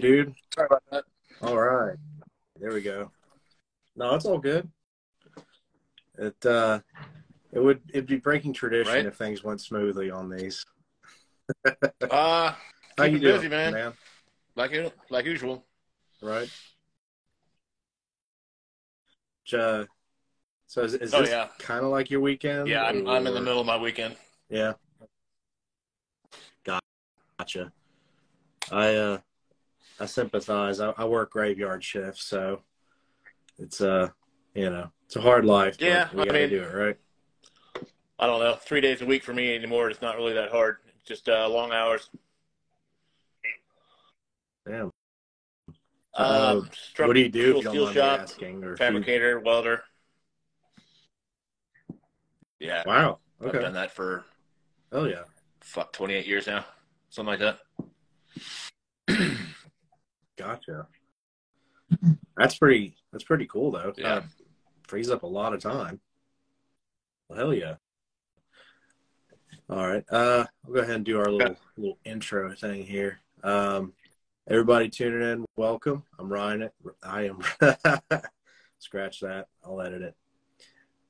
dude. Sorry about that. All right. There we go. No, it's all good. It uh it would it'd be breaking tradition Right. if things went smoothly on these. Uh, How you doing, busy, man. man? like like usual. Right? Uh, so is, is Oh, this yeah. kind of like your weekend? Yeah, I'm, I'm in the middle of my weekend. Yeah. Gotcha. I uh I sympathize. I, I work graveyard shifts, so it's uh you know it's a hard life. Yeah, we I gotta mean- do it right. I don't know. Three days a week for me anymore. It's not really that hard. It's just uh, long hours. Damn. Uh, what do you do steel me shop, asking? Or fabricator, welder. Yeah, Wow. I've Okay. done that for Oh yeah. fuck 28 years now, something like that. Gotcha. That's pretty. That's pretty cool though. Yeah. Kinda frees up a lot of time. Well, hell yeah. All right. Uh, I'll go ahead and do our little little intro thing here. Um, everybody tuning in, welcome. I'm Ryan. I am. Scratch that. I'll edit it.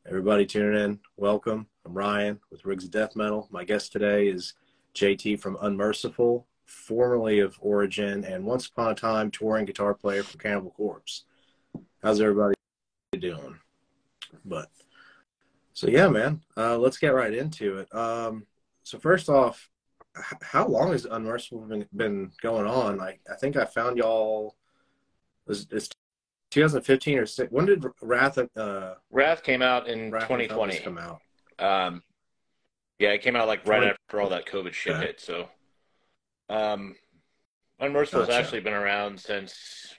Everybody tuning in, welcome. I'm Ryan with Rigs of Death Metal. My guest today is JT from Unmerciful, formerly of Origin, and once upon a time touring guitar player for Cannibal Corpse. How's everybody doing? But so yeah, man. Uh, let's get right into it. Um, so first off, h- how long has Unmerciful been, been going on? I I think I found y'all. Was it's 2015 or six? When did Wrath uh Wrath came out in Wrath 2020. Come out? Um, yeah, it came out like right 20 after all that COVID shit Okay. hit. So, um, Unmerciful has Gotcha. actually been around since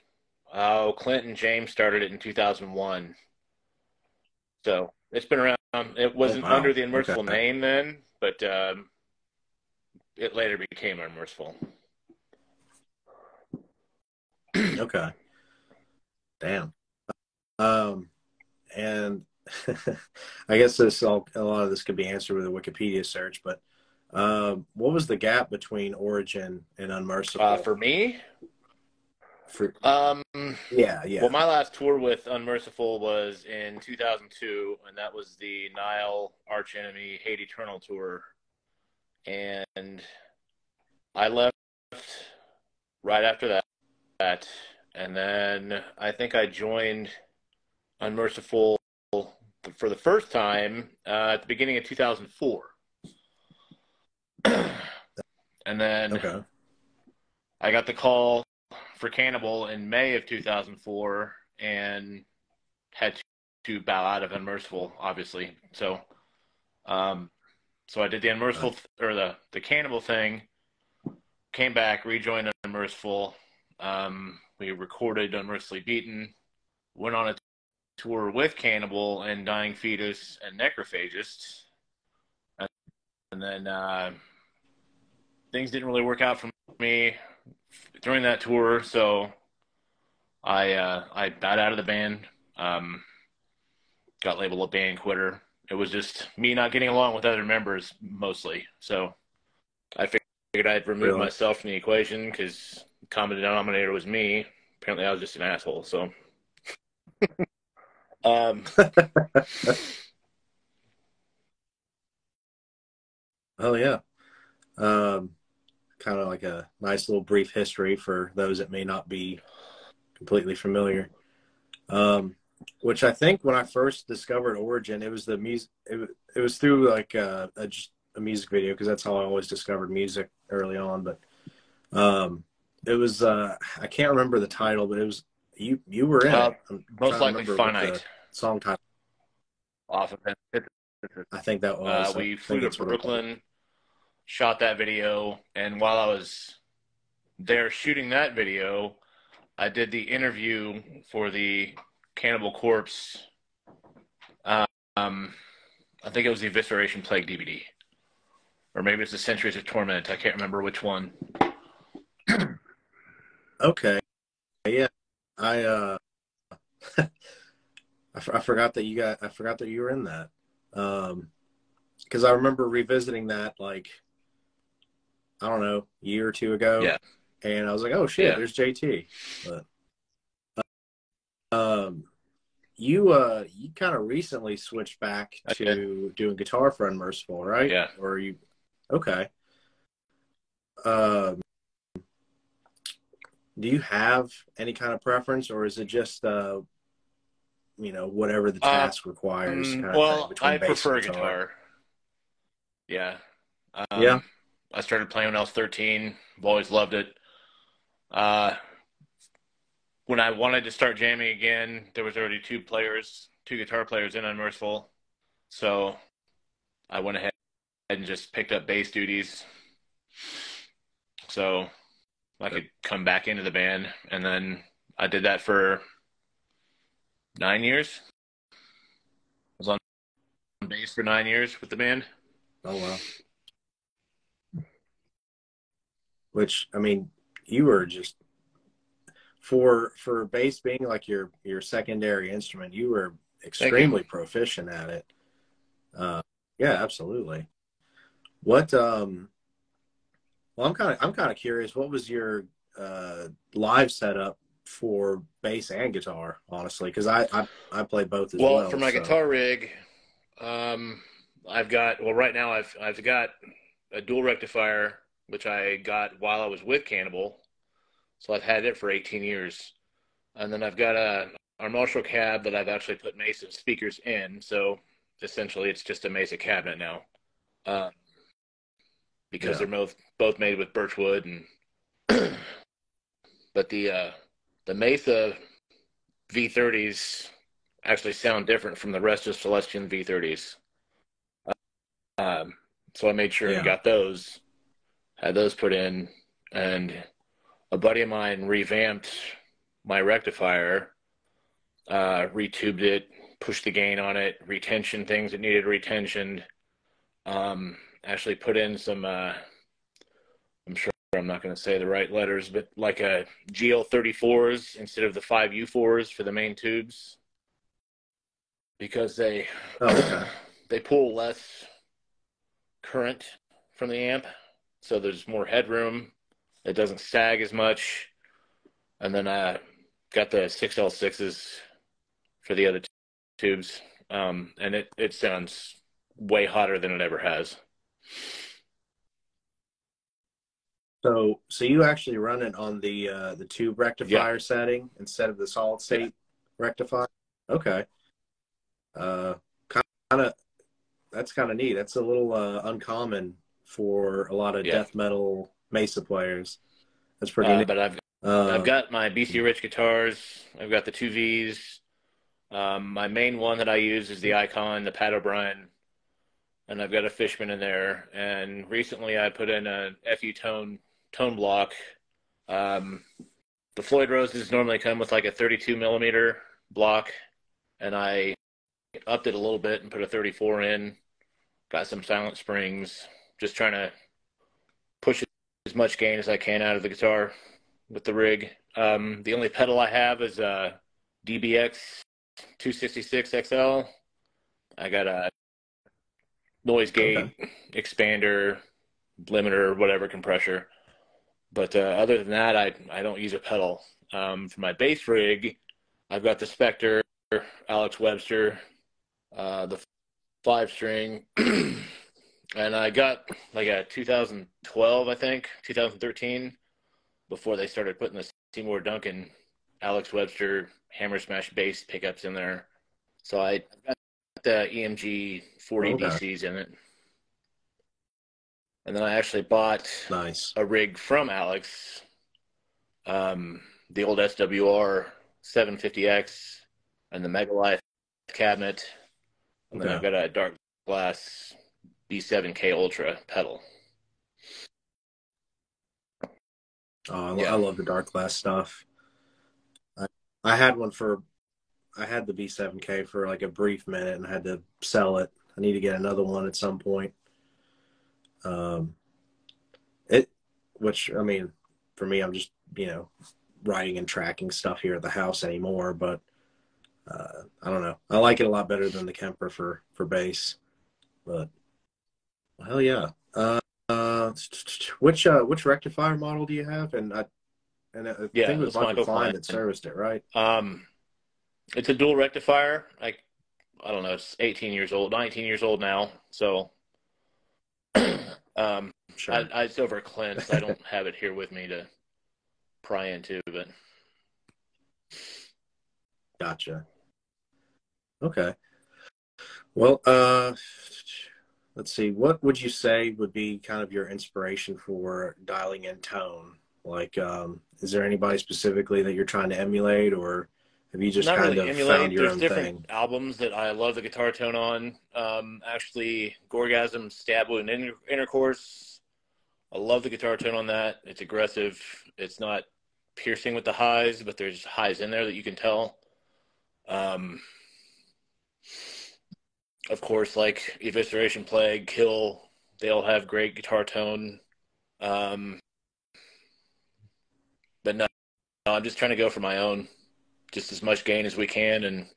oh Clinton James started it in 2001. So it's been around. It wasn't wow. under the Unmerciful Okay. name then, but um, it later became Unmerciful. Okay. Damn. Um, and I guess this all a lot of this could be answered with a Wikipedia search, but um, what was the gap between Origin and Unmerciful? Uh, for me, For- um, yeah, yeah. Well, my last tour with Unmerciful was in 2002, and that was the Nile Arch Enemy Hate Eternal tour. And I left right after that. that. And then I think I joined Unmerciful for the first time uh, at the beginning of 2004. and then okay. I got the call for Cannibal in May of 2004 and had to, bow out of Unmerciful, obviously. So, um, so I did the Unmerciful or the the Cannibal thing. Came back, rejoined Unmerciful. Um, we recorded Unmercifully Beaten. Went on a tour with Cannibal and Dying Fetus and Necrophagist. And, then uh, things didn't really work out for me during that tour, so I uh, I bowed out of the band. Um, got labeled a band quitter. It was just me not getting along with other members mostly. So I figured I'd remove Really? myself from the equation because common denominator was me. Apparently, I was just an asshole. So. um, Oh yeah. Um, kind of like a nice little brief history for those that may not be completely familiar. Um, which I think when I first discovered Origin, it was the music. It, it was through like a, a, a music video because that's how I always discovered music early on. But um, it was uh, I can't remember the title, but it was you. You were in Uh. Most likely, finite. Song title. Off of it. I think that Uh, was. I we flew to that's what it was. Brooklyn, shot that video, and while I was there shooting that video, I did the interview for the Cannibal Corpse. Um, I think it was the Evisceration Plague DVD, or maybe it's the Centuries of Torment. I can't remember which one. Okay. Yeah. I uh I, f- I forgot that you got I forgot that you were in that. Um cuz I remember revisiting that like I don't know, a year or two ago. Yeah. and I was like, oh shit, Yeah. there's JT. But uh, um, you uh, you kind of recently switched back to doing guitar for Unmerciful, right? Yeah. Or you? Okay. Um, do you have any kind of preference, or is it just uh, you know, whatever the Uh, task requires? Mm, kind of well, I prefer guitar. Yeah. Um, Yeah. I started playing when I was 13. I've always loved it. Uh, when I wanted to start jamming again, there was already two players, two guitar players in Unmerciful. So I went ahead and just picked up bass duties. So I could come back into the band. And then I did that for nine years. I was on bass for nine years with the band. Oh wow. Which I mean, you were just for for bass being like your your secondary instrument, you were extremely proficient at it. Uh, yeah, absolutely. What um well I'm kinda I'm kinda curious, what was your uh live setup for bass and guitar, honestly, because I, I I play both as well. Well, for my so- guitar rig, um, I've got well right now I've I've got a dual rectifier which I got while I was with Cannibal, so I've had it for 18 years, and then I've got a our Marshall cab that I've actually put Mesa speakers in, so essentially it's just a Mesa cabinet now, uh, because Yeah. they're both both made with birchwood and but the uh, the Mesa V30s actually sound different from the rest of Celestion V30s. Um, so I made sure Yeah. and got those, had those put in, and a buddy of mine revamped my rectifier, uh, retubed it, pushed the gain on it, retention things that needed retentioned. Um, actually put in some, uh, I'm sure I'm not going to say the right letters, but like a GL34s instead of the five U4s for the main tubes because they Oh, okay. they pull less current from the amp, so there's more headroom. It doesn't sag as much, and then I got the six L sixes for the other t- tubes, um, and it it sounds way hotter than it ever has. So, so you actually run it on the uh, the tube rectifier setting instead of the solid state rectifier. Okay. Uh, kind of. That's kind of neat. That's a little uh, uncommon for a lot of Yeah. death metal Mesa players. That's pretty Uh, neat. but I've Uh, I've got my BC Rich guitars. I've got the two V's. Um, my main one that I use is the Icon, the Pat O'Brien, and I've got a Fishman in there. And recently, I put in a FU tone tone block. Um, the Floyd Roses normally come with like a 32 millimeter block, and I upped it a little bit and put a 34 in. Got some silent springs. Just trying to push as much gain as I can out of the guitar with the rig. Um, the only pedal I have is a DBX 266 XL. I got a noise gate, expander, limiter, whatever compressor. But uh, other than that, I I don't use a pedal. Um, for my bass rig, I've got the Spector, Alex Webster, uh, the five string, and I got like a 2012, I think, 2013 before they started putting the Seymour Duncan, Alex Webster hammer smash bass pickups in there. So I got the EMG 40 Okay. DCs in it. And then I actually bought nice. a rig from Alex, um, the old SWR 750X and the Megoliath cabinet. And then I've got a dark glass B7K Ultra pedal. Oh, I, Yeah. I love the dark glass stuff. I, I had one for, I had the B7K for like a brief minute and I had to sell it. I need to get another one at some point. Um, it, which I mean, for me, I'm just you know writing and tracking stuff here at the house anymore. But uh, I don't know. I like it a lot better than the Kemper for for bass. But hell yeah. Uh, uh, which uh, which rectifier model do you have? And I and I Yeah, think it was Michael Klein that serviced it, right? Um, it's a dual rectifier. Like I don't know, it's 18 years old, 19 years old now. So, um, Sure. I, I, it's over Clint's. I don't have it here with me to pry into, but Gotcha. Okay. Well, uh, let's see. What would you say would be kind of your inspiration for dialing in tone? Like, um, is there anybody specifically that you're trying to emulate, or have you just not kind really of emulate. found your There's own different thing? albums that I love the guitar tone on. Um, actually, Gorgasm, Stab Wound, Inter- Intercourse. I love the guitar tone on that. It's aggressive. It's not piercing with the highs, but there's highs in there that you can tell. Um, of course, like Evisceration Plague, Kill, they all have great guitar tone. Um, but no, no, I'm just trying to go for my own, just as much gain as we can, and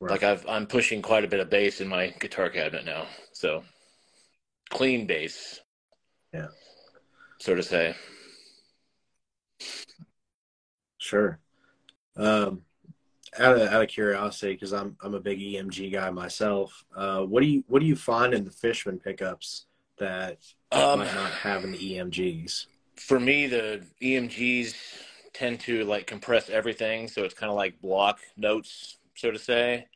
Right. like I've I'm pushing quite a bit of bass in my guitar cabinet now, so clean bass, Yeah. so to say. Sure. Um, out of out of curiosity, because I'm I'm a big EMG guy myself. Uh, what do you what do you find in the Fishman pickups that Um, might not have in the EMGs? for me, the EMGs tend to like compress everything, so it's kind of like block notes, so to say.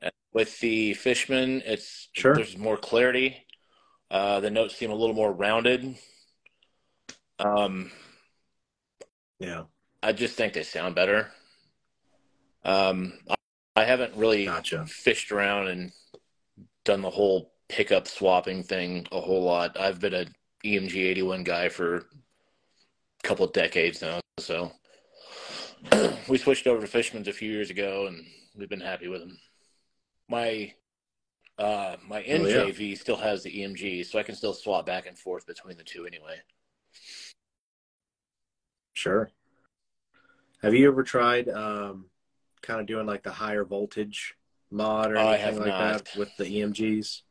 And with the Fishman, it's Sure. there's more clarity. Uh, the notes seem a little more rounded. Um, Yeah. I just think they sound better. Um, I, haven't really Gotcha. fished around and done the whole pickup swapping thing a whole lot. I've been a EMG 81 guy for a couple of decades now, so we switched over to Fishman's a few years ago, and we've been happy with them. My uh, my Oh, yeah. NJV still has the EMG, so I can still swap back and forth between the two anyway. Sure. Have you ever tried um, kind of doing like the higher voltage mod or anything like not. that with the EMGs?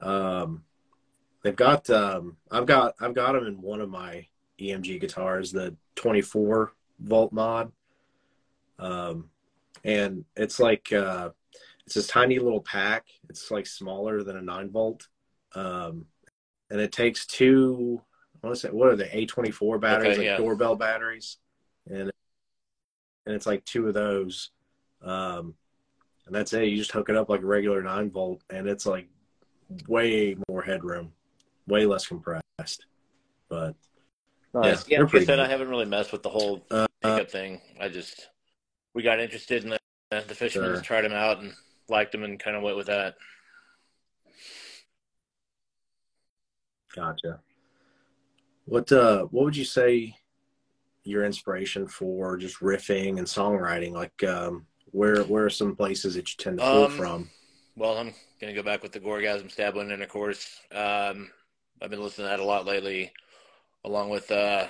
Um, they've got um, I've got I've got them in one of my EMG guitars, the 24 volt mod. Um, and it's like uh, it's this tiny little pack. It's like smaller than a nine volt. Um, and it takes two I want to say what are they A24 batteries Okay, like yeah. doorbell batteries and and it's like two of those um and that's it you just hook it up like a regular 9 volt and it's like way more headroom way less compressed but Yeah, yeah, yeah they're like I pretty said, I haven't really messed with the whole Uh, pickup thing. I just we got interested in the the Fishmans, Sure. tried them out and liked them, and kind of went with that. Gotcha. What uh what would you say your inspiration for just riffing and songwriting? Like um where where are some places that you tend to pull Um, from? Well, I'm gonna go back with the Gorgasm Stab Wound Intercourse. Um, I've been listening to that a lot lately, along with uh,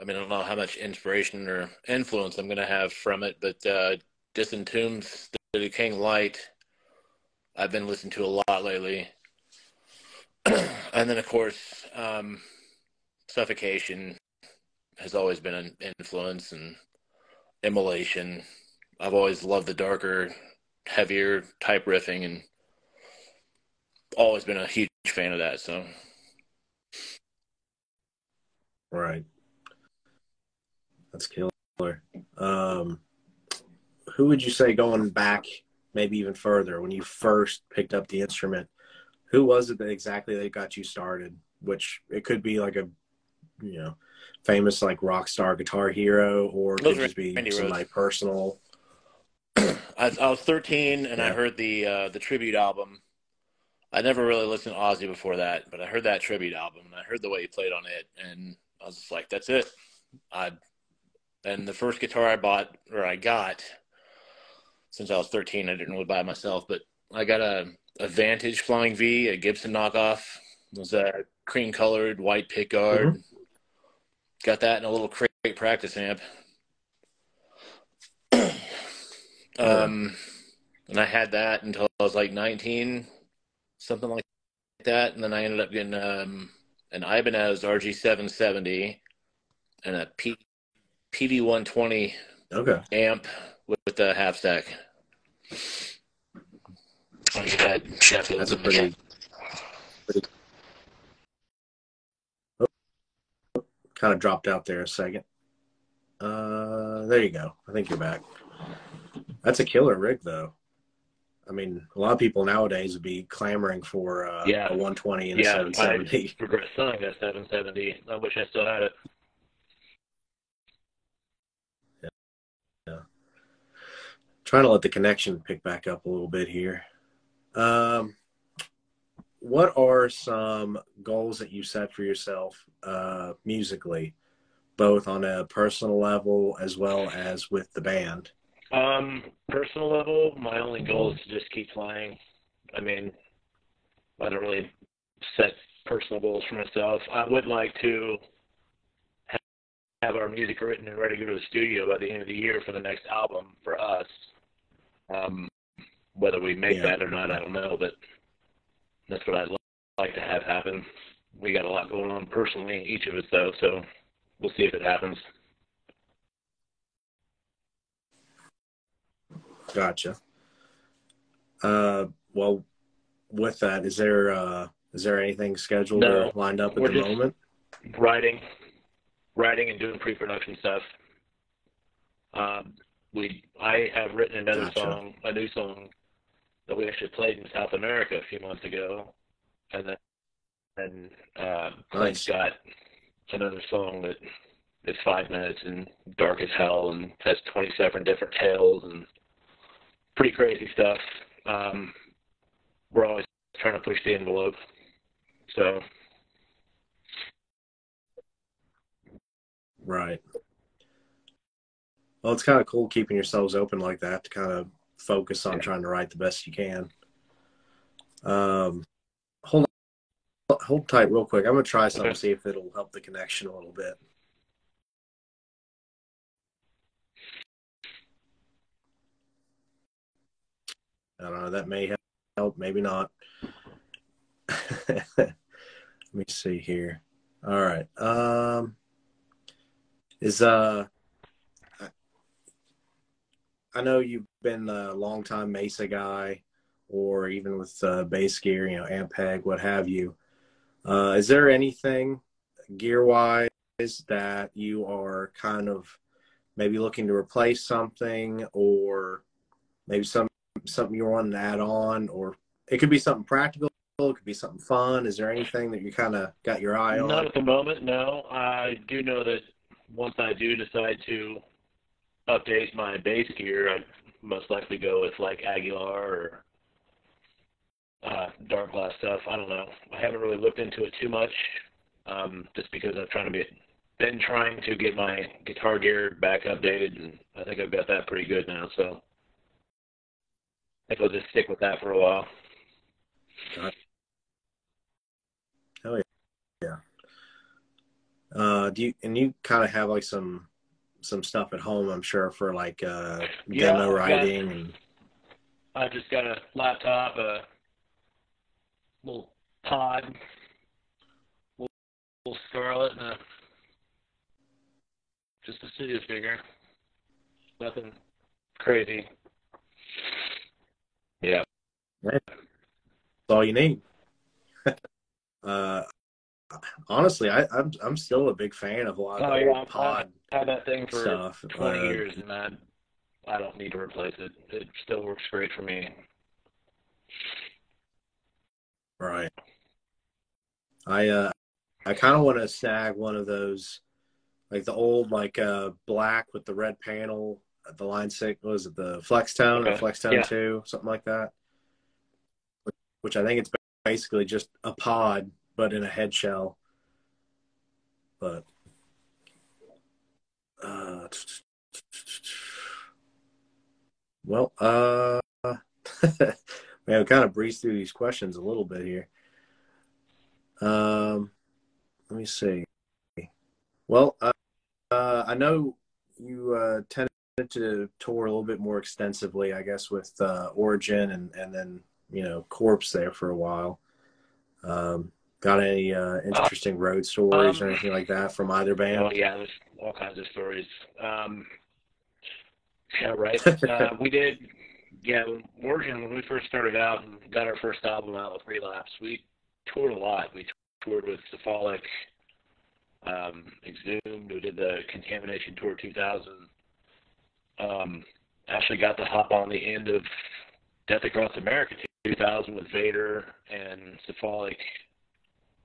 I mean, I don't know how much inspiration or influence I'm gonna have from it, but uh, Disentombs, The Decaying Light, I've been listening to a lot lately. and then, of course, um, Suffocation has always been an influence, and Immolation. I've always loved the darker, heavier type riffing, and always been a huge fan of that. So, Right. That's killer. Um, who would you say going back maybe even further when you first picked up the instrument? Who was it that exactly that got you started? Which it could be like a you know famous like rock star guitar hero, or it could just be Randy somebody personal. I, I was 13 and I heard the uh, the tribute album. I never really listened to Ozzy before that, but I heard that tribute album and I heard the way he played on it, and I was just like, "That's it." I and the first guitar I bought or I got since I was 13, I didn't really buy it myself, but I got a, a Vantage Flying V, a Gibson knockoff. It was a cream colored white pick guard. Got that in a little crate practice amp. um, and I had that until I was like 19, something like that, and then I ended up getting um, an Ibanez RG770 and a P- PD120 Okay. amp with, with the half stack. I got Sheffield. That's a pretty kind of dropped out there a second. Uh, there you go. I think you're back. That's a killer rig, though. I mean, a lot of people nowadays would be clamoring for uh, Yeah. a 120 and a yeah, 770. I regret selling that 770. I wish I still had it. Yeah. Yeah. Trying to let the connection pick back up a little bit here. Um, what are some goals that you set for yourself uh, musically, both on a personal level as well as with the band? Um, personal level, my only goal is to just keep flying. I mean, I don't really set personal goals for myself. I would like to have our music written and ready to go to the studio by the end of the year for the next album for us. Um, whether we make Yeah. that or not, I don't know, but that's what I'd like to have happen. We got a lot going on personally, each of us though, so we'll see if it happens. Gotcha. Uh, well, with that, is there uh, is there anything scheduled No. or lined up at the moment? writing, writing and doing pre-production stuff. Um, we, I have written another Gotcha. song, a new song that we actually played in South America a few months ago, and then and uh, Clint's got another song that is five minutes and dark as hell and has twenty-seven different tales and pretty crazy stuff. Um, we're always trying to push the envelope, so. Right. Well, it's kind of cool keeping yourselves open like that to kind of focus on Yeah. trying to write the best you can. Um, hold hold tight real quick. I'm gonna try something Okay. see if it'll help the connection a little bit. I don't know. That may help. Maybe not. Let me see here. All right. Um, is uh, I know you've been a long time Mesa guy, or even with uh, bass gear, you know, Ampeg, what have you. Uh, is there anything gear wise that you are kind of maybe looking to replace something, or maybe some something you want to add on, or it could be something practical, it could be something fun. Is there anything that you kind of got your eye on? Not at the moment, no. I do know that once I do decide to update my bass gear, I'd most likely go with like Aguilar or uh, dark glass stuff. I don't know. I haven't really looked into it too much, um, just because I'm trying to be been trying to get my guitar gear back updated, and I think I've got that pretty good now. So I think I'll just stick with that for a while. Hell yeah, yeah. Uh, do you and you kind of have like some some stuff at home? I'm sure for like uh, Yeah, demo I've got- writing and I just got a laptop, a little pod, little, little Scarlett, and a, just a studio speaker. Nothing crazy. Yeah. that's all you need. uh, honestly, I, I'm I'm still a big fan of a lot of Oh, the yeah, pod I've had that thing for stuff. 20 Uh, years, and I, I don't need to replace it. It still works great for me. Right. I uh I kind of want to snag one of those, like the old like uh black with the red panel, the line six was it the Flex Tone or Okay. Flex Tone Yeah. two, something like that. Which I think it's basically just a pod, but in a head shell. But uh, well, uh, man, we kind of breezed through these questions a little bit here. Um, let me see. Well, uh, uh, I know you uh, tended to tour a little bit more extensively, I guess, with uh, Origin and and then you know Corpse there for a while. Um, got any uh, interesting road stories um, or anything like that from either band? Oh yeah, there's all kinds of stories. Um, yeah, right. uh, we did. Yeah, Origin when we first started out and got our first album out with Relapse, we toured a lot. We toured with Cephalic, um, Exhumed. We did the Contamination Tour 2000. Um, actually got to hop on the end of Death Across America 2000 with Vader and Cephalic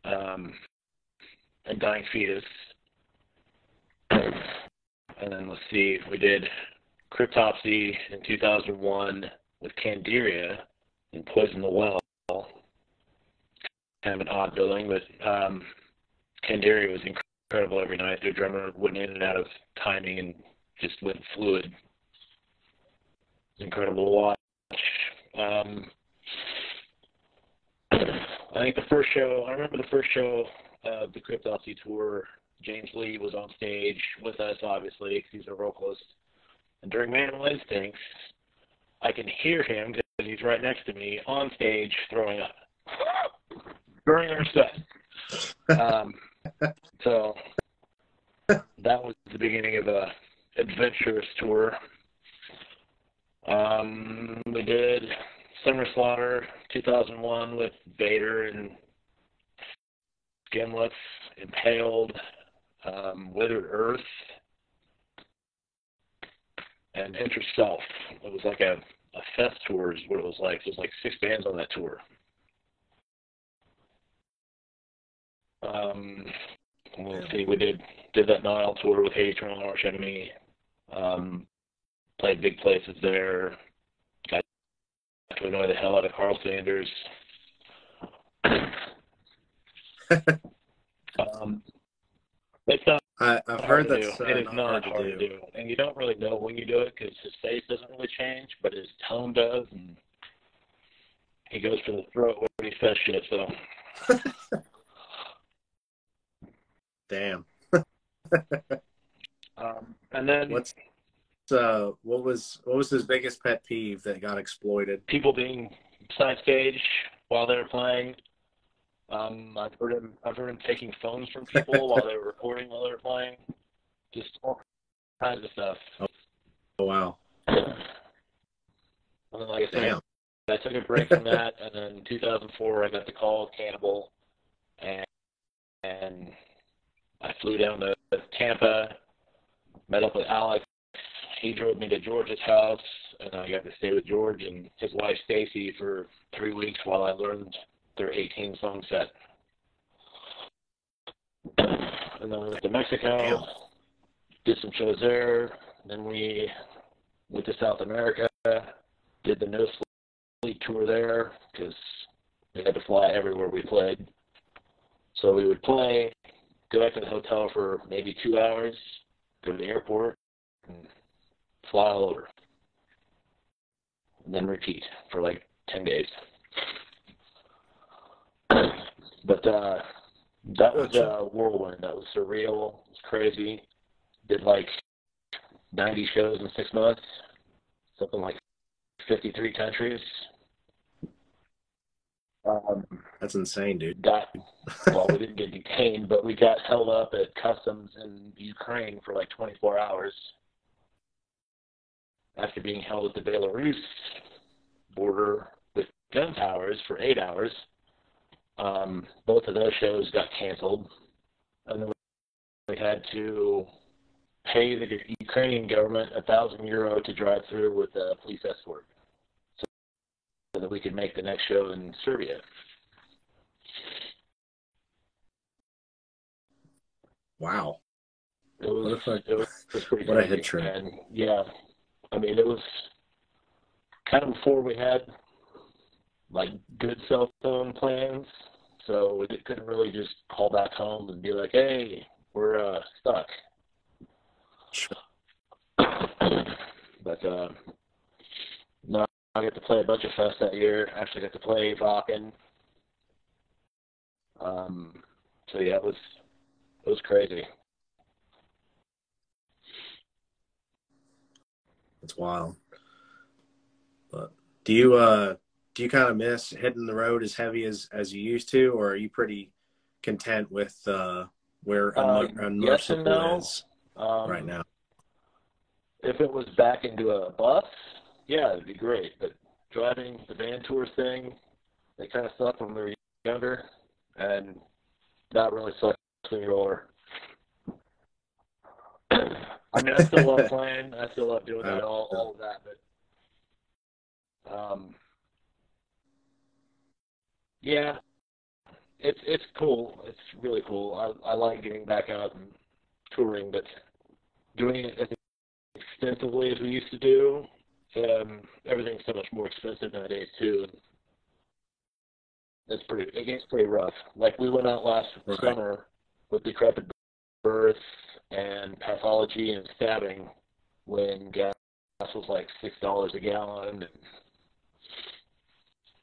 um, and Dying Fetus. And then let's see, we did Cryptopsy in 2001 with Candiria and Poison the Well. Kind of an odd building, but um, Candiria was incredible every night. Their drummer went in and out of timing and just went fluid. It was incredible to watch. Um, I think the first show, I remember the first show of the Cryptopsy tour, James Lee was on stage with us, obviously, because he's a vocalist. And during Animal Instincts, I can hear him because he's right next to me on stage throwing up during our set. Um, so that was the beginning of a adventurous tour. Um, we did Summer Slaughter 2001 with Vader and Skinless, Impaled, um, Withered Earth, and Enter Self. It was like a, a fest tour is what it was like. There was like six bands on that tour. Um, let's see, we did did that Nile tour with Hate Eternal Arch Enemy. Um, played big places there to annoy the hell out of Karl Sanders. um, it's not. I, have heard that uh, it is not hard, to, do. to do, and you don't really know when you do it because his face doesn't really change, but his tone does, and he goes for the throat when he says shit. So. Damn. um, and then what's uh, what was what was his biggest pet peeve that got exploited? People being side stage while they were playing. Um, I've heard him. I've heard him taking phones from people while they were recording while they were playing. Just all kinds of stuff. Oh, wow. And then, like I said, Damn. I took a break from that, and then in 2004, I got the call Cannibal, and and I flew down to Tampa, met up with Alex, he drove me to George's house, and I got to stay with George and his wife Stacy for three weeks while I learned their 18 song set. And then we went to Mexico, did some shows there. Then we went to South America, did the No Sleep tour there because we had to fly everywhere we played. So we would play, go back to the hotel for maybe two hours, go to the airport, and fly all over, and then repeat for like 10 days. but uh, that was a whirlwind. That was surreal. It was crazy. Did like 90 shows in six months, something like 53 countries. Um, That's insane, dude. Got well, we didn't get detained, but we got held up at customs in Ukraine for like 24 hours after being held at the Belarus border with gun towers for eight hours. Um, both of those shows got canceled, and then we had to pay the Ukrainian government a thousand euro to drive through with a police escort, so that we could make the next show in Serbia. Wow. It was, what, a, it was, it was what a hit trip. And yeah, I mean, it was kind of before we had like good cell phone plans, so we couldn't really just call back home and be like, "Hey, we're uh, stuck." but uh, no, I got to play a bunch of fest that year. I actually got to play Wacken. Um, so yeah, it was it was crazy. It's wild. But do you uh do you kind of miss hitting the road as heavy as as you used to, or are you pretty content with uh, where Unmer- yes and no. is Um, right now? If it was back into a bus, yeah, it'd be great. But driving the van tour thing, they kind of suck when we were younger, and that really sucks when you're older. I mean, I still love playing. I still love doing that, all, all of that. But, um, yeah, it's it's cool. It's really cool. I I like getting back out and touring, but doing it as extensively as we used to do, um, everything's so much more expensive nowadays too. It's pretty. It gets pretty rough. Like we went out last Right. summer with decrepit birth and pathology and stabbing when gas was like six dollars a gallon. And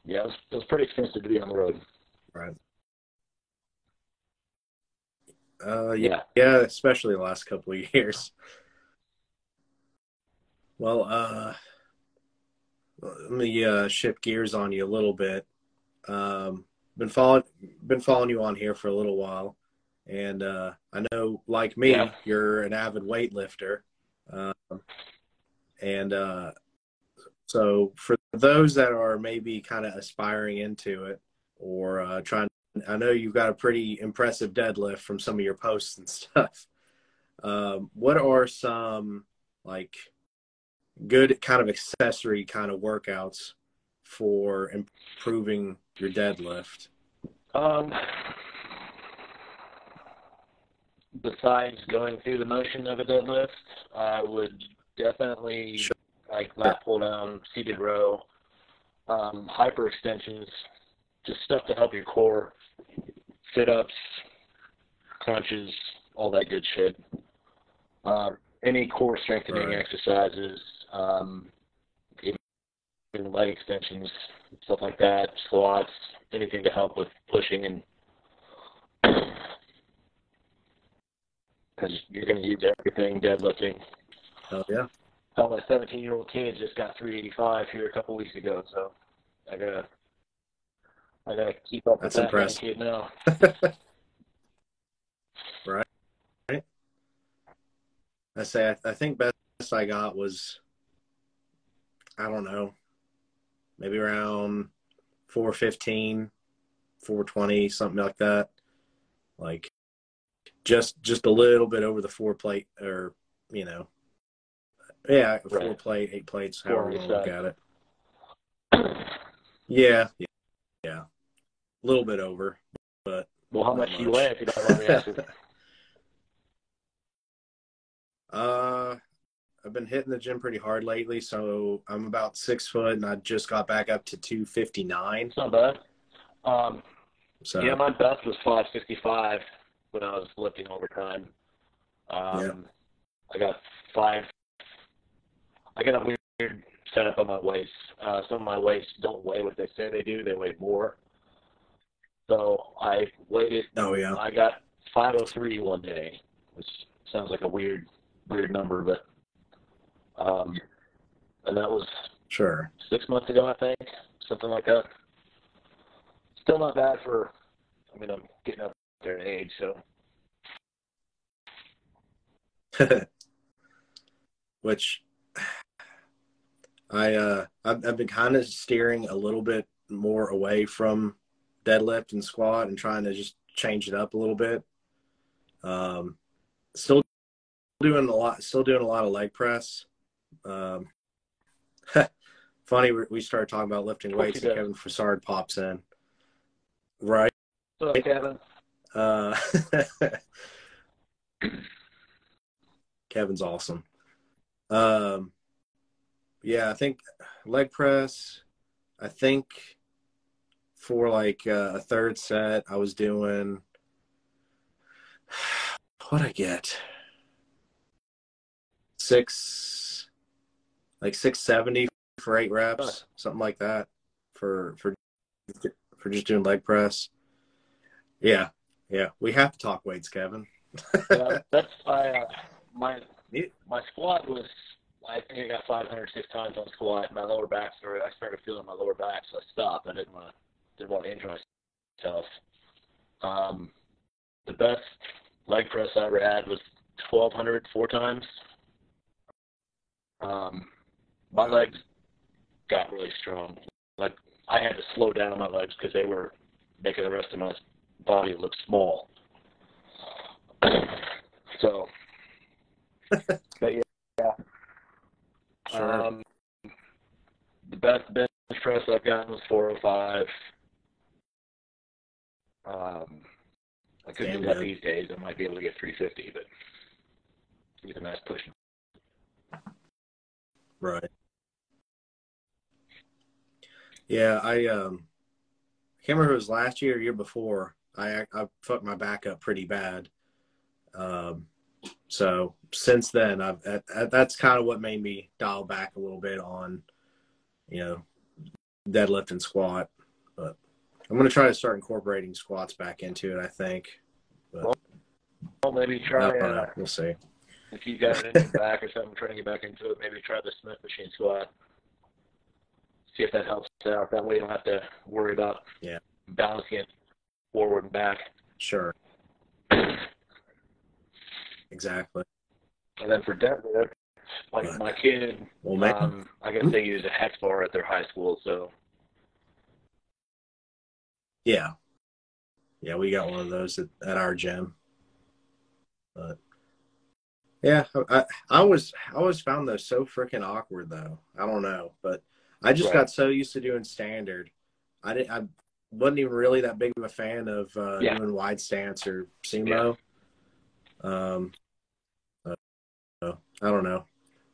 yeah, it was, it was pretty expensive to be on the road. Right. Uh, yeah, Yeah. especially the last couple of years. Well, uh, let me uh, shift gears on you a little bit. Um, been following, been following you on here for a little while, and uh, I know, like me, Yeah. you're an avid weightlifter, um, and uh, so for those that are maybe kind of aspiring into it or uh, trying I know you've got a pretty impressive deadlift from some of your posts and stuff. Um, what are some like good kind of accessory kind of workouts for improving your deadlift? Um, besides going through the motion of a deadlift, I would definitely Sure. like lat pull down, seated row, um, hyper extensions, just stuff to help your core, sit ups, crunches, all that good shit. Uh, any core strengthening Right. exercises, um, even leg extensions, stuff like that, squats, anything to help with pushing and you're going to use everything deadlifting. Oh yeah, Hell, my 17 year old kid just got 385 here a couple weeks ago, so I gotta I gotta keep up with That's that impressive. kid now. Right. I say I, I think best I got was I don't know, maybe around 415, 420, something like that. Like just just a little bit over the four plate or you know yeah, four Right. plate, eight plates, Four however you want to look at it. Yeah, yeah, yeah. A little bit over, but Well, how much do you weigh if you don't mind me asking? Uh, I've been hitting the gym pretty hard lately, so I'm about six foot, and I just got back up to 259. It's not bad. Um, So yeah, my best was 565 when I was lifting overtime. Um, Yeah. I got five. I got a weird setup on my waist. Uh, some of my weights don't weigh what they say they do; they weigh more. So I weighed it. oh yeah, I got 503 one day, which sounds like a weird, weird number, but um, and that was sure. six months ago, I think, something like that. Still not bad for. I mean, I'm getting up there in age, so Which I uh I've, I've been kind of steering a little bit more away from deadlift and squat and trying to just change it up a little bit. Um, still doing a lot, still doing a lot of leg press. Um, funny, we- we started talking about lifting weights, and. Kevin Fassard pops in. Right. so Kevin. Uh, Kevin's awesome. Um, yeah, I think leg press. I think for like uh, a third set, I was doing what I get six, like six seventy for eight reps, something like that for for for just doing leg press. Yeah, yeah, we have to talk weights, Kevin. yeah, that's my Uh, my my squat was I think I got 506 times on squat. My lower back started. I started feeling my lower back, so I stopped. I didn't want to didn't want to injure myself. Um, the best leg press I ever had was 1200 four times. Um, my legs got really strong. Like I had to slow down my legs because they were making the rest of my body look small. so, but yeah. yeah. Sure. Um, the best bench press I've gotten was 405. Um, I couldn't Damn do that these days. I might be able to get 350, but he's a nice push. Right. Yeah, I um I can't remember if it was last year or year before. I I fucked my back up pretty bad. Um so since then I've that, that- that's kind of what made me dial back a little bit on you know deadlift and squat. But I'm going to try to start incorporating squats back into it, I think. But Well, maybe try, uh, we'll see. if you got it in your back or something, trying to get back into it, maybe try the Smith machine squat. See if that helps out. That way you don't have to worry about Yeah. balancing it forward and back. Sure. Exactly. And then for deadlift, like my kid, Well, man, um, I guess they use a hex bar at their high school, so Yeah. Yeah, we got one of those at, at our gym. But yeah, I I always I always found those so freaking awkward though. I don't know, but I just Right. got so used to doing standard. I didn't I wasn't even really that big of a fan of uh, Yeah. doing wide stance or sumo. Um, uh, I don't know.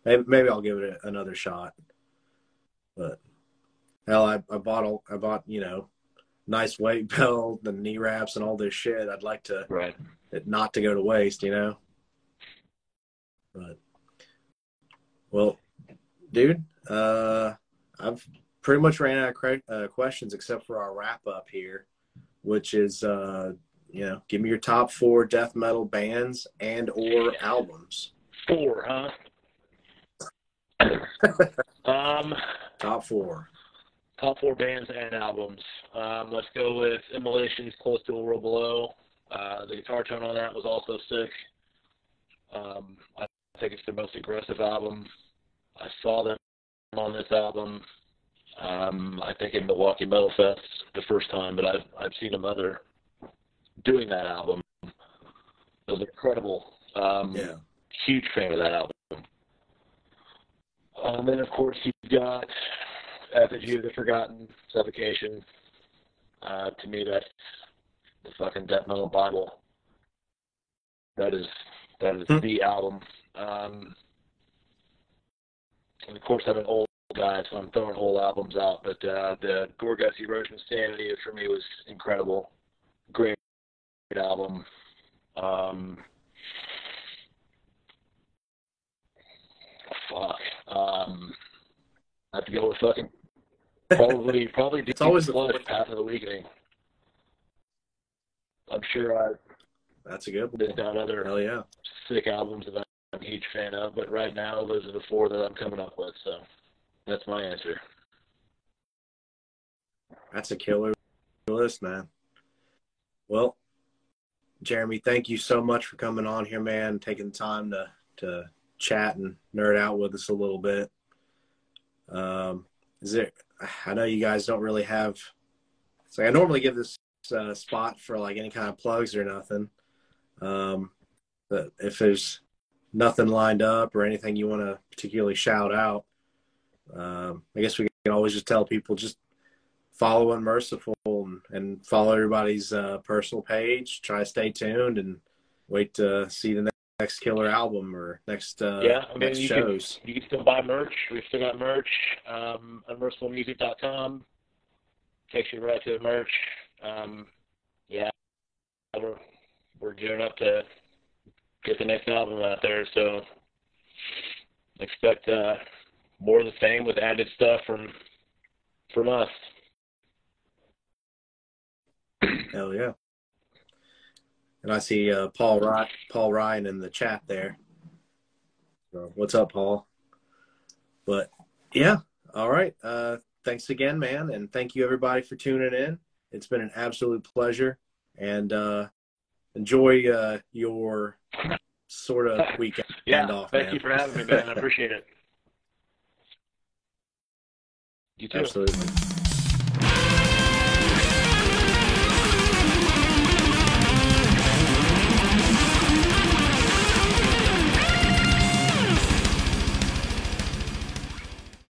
Maybe, maybe I'll give it a, another shot. But hell, I, I bought all, I bought you know nice weight belt, the knee wraps, and all this shit. I'd like to right. it not to go to waste, you know. But well, dude, uh, I've pretty much ran out of cre- uh, questions except for our wrap up here, which is uh, you know, give me your top four death metal bands and or albums. Four, huh? um, Top four. top four bands and albums. Um, let's go with Immolation's Close to a World Below. Uh, the guitar tone on that was also sick. Um, I think it's their most aggressive album. I saw them on this album. Um, I think in Milwaukee Metal Fest the first time, but I've I've seen them other doing that album. It was incredible. Um, Yeah. huge fan of that album. Um, then of course you've got Effigy of the Forgotten, Suffocation. Uh, to me, that's the fucking death metal bible. That is that is Hmm. the album. Um, and of course, I'm an old guy, so I'm throwing whole albums out. But uh, the Gorguts Erosion Sanity for me was incredible. Great, great album. Um, fuck. Um, I have to go with fucking probably probably It's always the. Path of the Weakening. I'm sure I've That's a good one. down other Hell yeah. sick albums that I'm a huge fan of, but right now those are the four that I'm coming up with. So that's my answer. That's a killer list, man. Well, Jeremy, thank you so much for coming on here, man. Taking the time to to chat and nerd out with us a little bit. Um, is there? I know you guys don't really have. It's like I normally give this uh, spot for like any kind of plugs or nothing. Um, but if there's nothing lined up or anything you want to particularly shout out, um, I guess we can always just tell people just follow Unmerciful and, and follow everybody's uh, personal page. Try to stay tuned and wait to see the next killer album or next uh, Yeah, I mean, next you can- You can still buy merch. We've still got merch. Um, unmercifulmusic.com takes you right to the merch. Um, yeah, we're we're gearing up to get the next album out there, so expect uh, more of the same with added stuff from from us. Hell yeah! And I see uh, Paul Ryan, Paul Ryan in the chat there. So, what's up, Paul? but yeah, all right. Uh, thanks again, man, and thank you everybody for tuning in. It's been an absolute pleasure, and uh, enjoy uh, your sort of weekend yeah, off. Thank man. you for having me, man. I appreciate it. You too. Absolutely.